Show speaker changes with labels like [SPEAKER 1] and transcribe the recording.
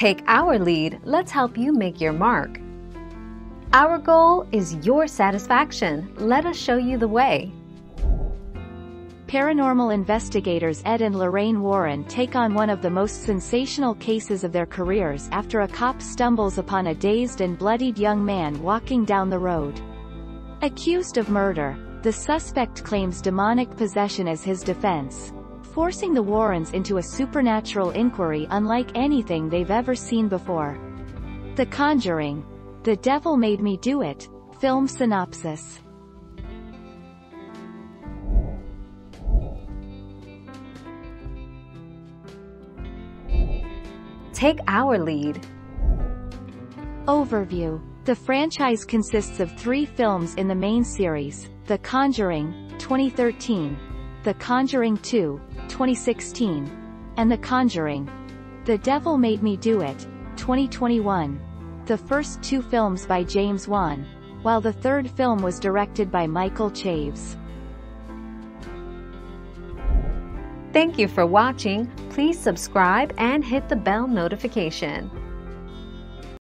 [SPEAKER 1] Take our lead, let's help you make your mark. Our goal is your satisfaction. Let us show you the way.
[SPEAKER 2] Paranormal investigators Ed and Lorraine Warren take on one of the most sensational cases of their careers after a cop stumbles upon a dazed and bloodied young man walking down the road. Accused of murder, the suspect claims demonic possession as his defense, forcing the Warrens into a supernatural inquiry unlike anything they've ever seen before. The Conjuring. The Devil Made Me Do It. Film synopsis.
[SPEAKER 1] Take our lead.
[SPEAKER 2] Overview. The franchise consists of three films in the main series, The Conjuring, 2013, The Conjuring 2, 2016, and The Conjuring. The Devil Made Me Do It, 2021. The first two films by James Wan, while the third film was directed by Michael Chaves.
[SPEAKER 1] Thank you for watching. Please subscribe and hit the bell notification.